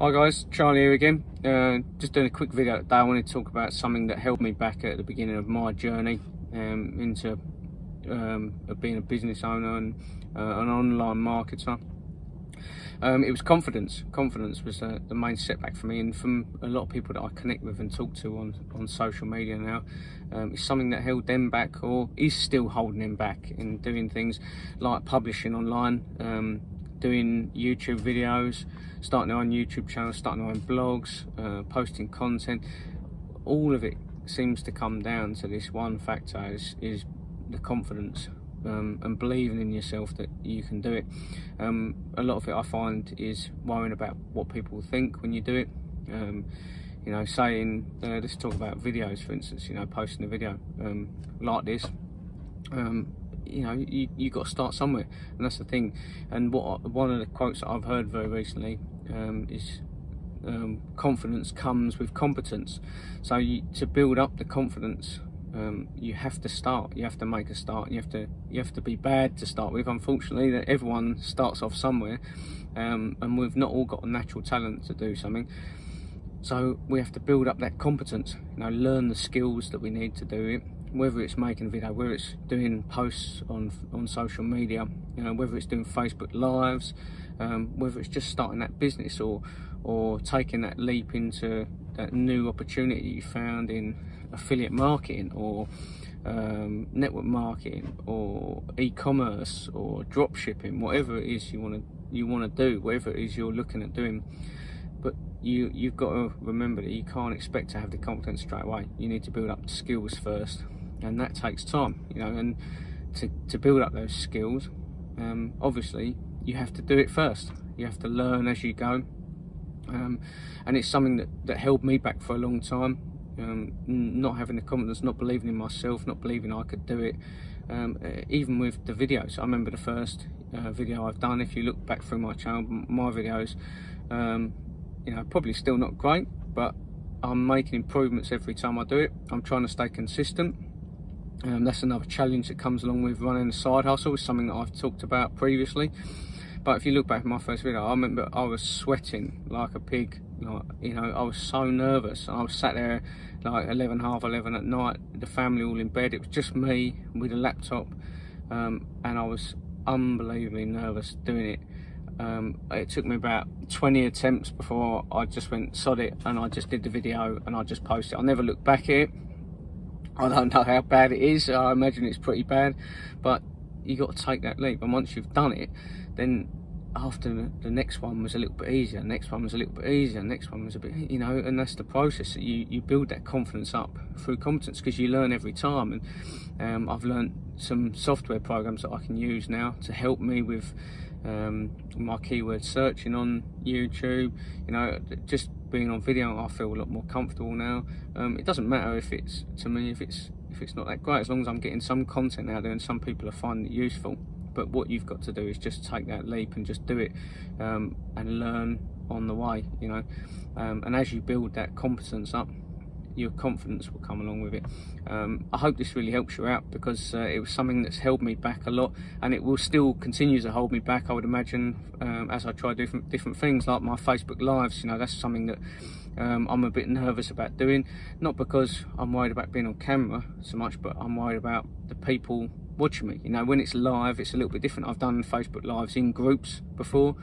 Hi guys, Charlie here again. Uh, just doing a quick video today. I wanted to talk about something that held me back at the beginning of my journey um, into um, being a business owner and uh, an online marketer. Um, it was confidence. Confidence was uh, the main setback for me, and from a lot of people that I connect with and talk to on, on social media now, um, it's something that held them back or is still holding them back in doing things like publishing online um, doing YouTube videos, starting own YouTube channel, starting own blogs, uh, posting content. All of it seems to come down to this one factor is, is the confidence um, and believing in yourself that you can do it. Um, a lot of it I find is worrying about what people think when you do it. Um, you know, saying, uh, let's talk about videos for instance, you know, posting a video um, like this. Um, you know you you got to start somewhere. And that's the thing. And what one of the quotes that I've heard very recently um, is um, confidence comes with competence. So you, to build up the confidence um, you have to start. You have to make a start. You have to you have to be bad to start with. Unfortunately that everyone starts off somewhere um, and we've not all got a natural talent to do something. So we have to build up that competence. You know learn the skills that we need to do it whether it's making a video, whether it's doing posts on on social media, you know, whether it's doing Facebook lives, um, whether it's just starting that business or or taking that leap into that new opportunity you found in affiliate marketing or um, network marketing or e-commerce or drop shipping, whatever it is you want to you want to do, whatever it is you're looking at doing. But you you've got to remember that you can't expect to have the confidence straight away. You need to build up skills first and that takes time you know and to, to build up those skills um, obviously you have to do it first. You have to learn as you go. Um, and it's something that, that held me back for a long time. Um, not having the confidence not believing in myself not believing I could do it. Um, even with the videos. I remember the first uh, video I've done if you look back through my channel my videos um, you know probably still not great but I'm making improvements every time I do it. I'm trying to stay consistent um, that's another challenge that comes along with running a side hustle. Something that I've talked about previously. But if you look back at my first video, I remember I was sweating like a pig. Like, you know, I was so nervous. I was sat there like 11, half 11 at night, the family all in bed. It was just me with a laptop. Um, and I was unbelievably nervous doing it. Um, it took me about 20 attempts before I just went sod it and I just did the video and I just posted it. I never looked back at it I don't know how bad it is. I imagine it's pretty bad, but you got to take that leap. And once you've done it, then after the next one was a little bit easier, next one was a little bit easier, next one was a bit, you know, and that's the process. You you build that confidence up through competence because you learn every time. And um, I've learned some software programs that I can use now to help me with um, my keyword searching on YouTube. You know, just being on video, I feel a lot more comfortable now. Um, it doesn't matter if it's to me if it's if it's not that great, as long as I'm getting some content out there and some people are finding it useful. But what you've got to do is just take that leap and just do it um, and learn on the way, you know. Um, and as you build that competence up, your confidence will come along with it. Um, I hope this really helps you out because uh, it was something that's held me back a lot and it will still continue to hold me back I would imagine um, as I try different different things like my Facebook lives. You know that's something that um, I'm a bit nervous about doing. Not because I'm worried about being on camera so much but I'm worried about the people watching me. You know when it's live it's a little bit different. I've done Facebook lives in groups before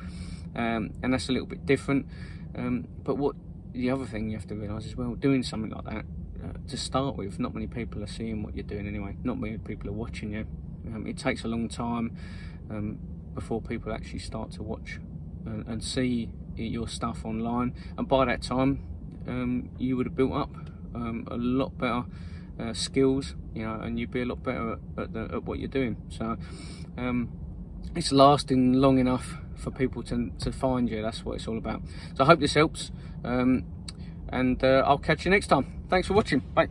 um, and that's a little bit different. Um, but what the other thing you have to realise as well, doing something like that, uh, to start with, not many people are seeing what you're doing anyway. Not many people are watching you. Um, it takes a long time um, before people actually start to watch and, and, see your stuff online. And by that time, um, you would have built up um, a lot better uh, skills, you know, and you'd be a lot better at, the, at what you're doing. So um, it's lasting long enough for people to, to find you. That's what it's all about. So I hope this helps. Um, and uh, I'll catch you next time. Thanks for watching. Bye.